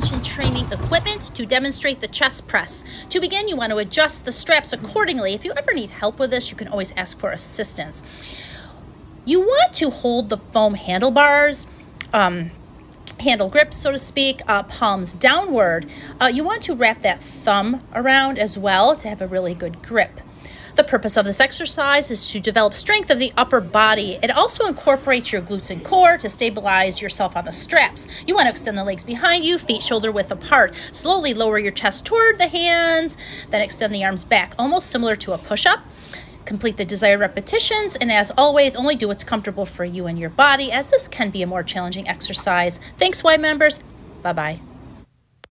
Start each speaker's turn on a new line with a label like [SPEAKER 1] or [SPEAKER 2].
[SPEAKER 1] suspension training equipment to demonstrate the chest press. To begin, you want to adjust the straps accordingly. If you ever need help with this, you can always ask for assistance. You want to hold the foam handlebars. Um, handle grip, so to speak, uh, palms downward. Uh, you want to wrap that thumb around as well to have a really good grip. The purpose of this exercise is to develop strength of the upper body. It also incorporates your glutes and core to stabilize yourself on the straps. You want to extend the legs behind you, feet shoulder width apart. Slowly lower your chest toward the hands, then extend the arms back, almost similar to a push up. Complete the desired repetitions, and as always, only do what's comfortable for you and your body, as this can be a more challenging exercise. Thanks, Y members. Bye bye.